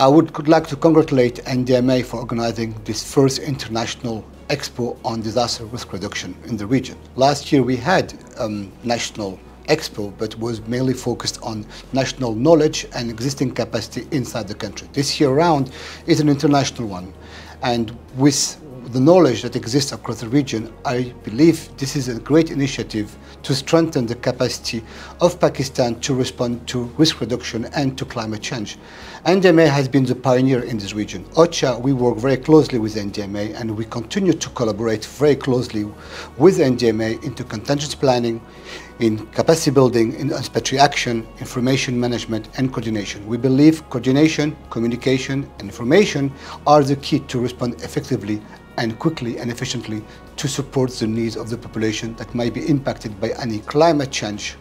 I would like to congratulate NDMA for organizing this first international expo on disaster risk reduction in the region. Last year we had um, national expo but was mainly focused on national knowledge and existing capacity inside the country. This year round is an international one and with the knowledge that exists across the region, I believe this is a great initiative to strengthen the capacity of Pakistan to respond to risk reduction and to climate change. NDMA has been the pioneer in this region. OCHA, we work very closely with NDMA and we continue to collaborate very closely with NDMA into contingency planning, in capacity building, in anticipatory action, information management and coordination. We believe coordination, communication and information are the key to respond effectively and quickly and efficiently to support the needs of the population that might be impacted by any climate change